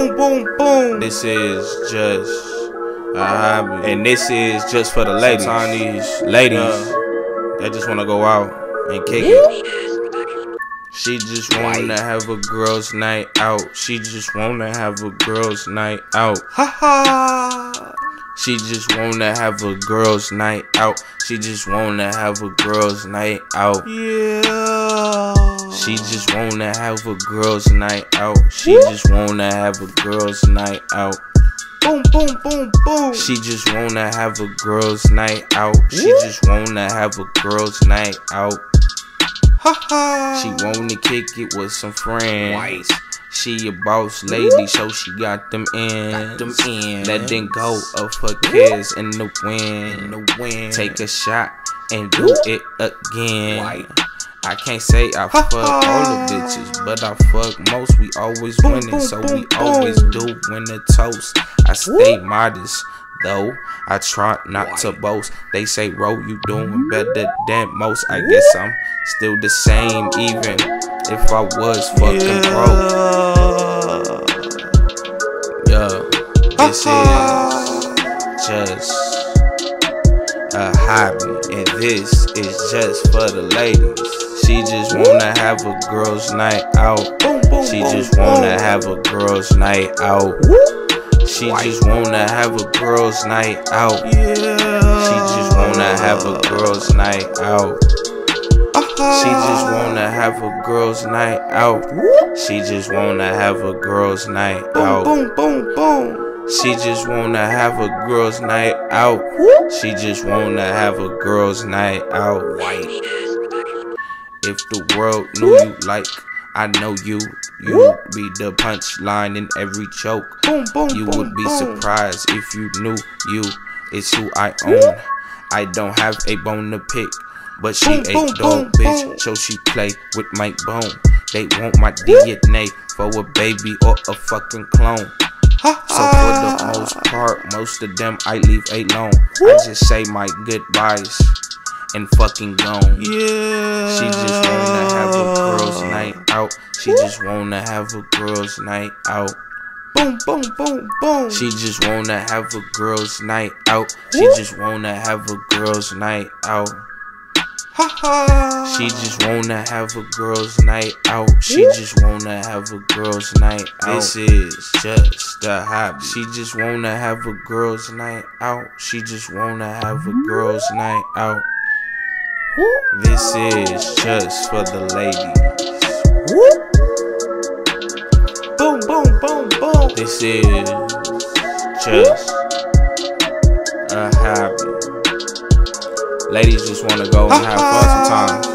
boom, boom, boom. This is just a hobby, and this is just for the ladies. Sometimes these ladies that just wanna go out and kick it. She just wanna have a girls' night out. She just wanna have a girls' night out. Ha ha. She just wanna have a girls' night out. She just wanna have a girls' night out. Yeah. She just wanna have a girls' night out. She just wanna have a girls' night out. Boom, boom, boom, boom. She just wanna have a girls' night out. She just wanna have a girls' night out. Ha ha. She wanna kick it with some friends. She a boss lady, so she got them in. them in. Let them go of her kids in the wind. In the wind. Take a shot and do it again. I can't say I fuck all the bitches, but I fuck most. We always Boom, winning, so we always do win the toast. I stay modest, though. I try not to boast. They say, Ro, you doing better than most. I guess I'm still the same, even if I was fucking broke. Yeah. Yeah, this is just a hobby, and this is just for the ladies. She just wanna have a girls' night out. Boom, boom, She just wanna have a girls' night out. She just wanna have a girls' night out. She just wanna have a girls' night out. She just wanna have a girls' night out. She just wanna have a girls' night out. boom, boom, boom. She just wanna have a girls' night out. She just wanna have a girls' night out. If the world knew you like I know you, you'd be the punchline in every joke. Boom, boom, You boom, would be surprised if you knew you is who I own. I don't have a bone to pick, but she a dog bitch, so she play with my bone. They want my DNA for a baby or a fucking clone. So for the most part, most of them I leave alone. I just say my goodbyes and fucking gone. Yeah. She just wanna have a girls' night out. She just wanna have a girls' night out. Boom, boom, boom, boom. She just wanna have a girls' night out. She just wanna have a girls' night out. ha ha. She just wanna have a girls' night out. She just wanna have a girls' night out. This is just a hobby. She just wanna have a girls' night out. She just wanna have a girls' night out. This is just for the ladies. Boom, boom, boom, boom. This is just a hobby. Ladies just wanna go and have fun sometimes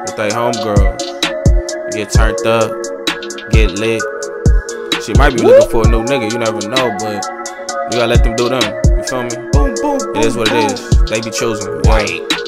with their homegirls. Get turned up, get lit. She might be looking for a new nigga, you never know, but you gotta let them do them. You feel me? Boom, boom, boom. It is what it boom. is. They be choosing. Yeah.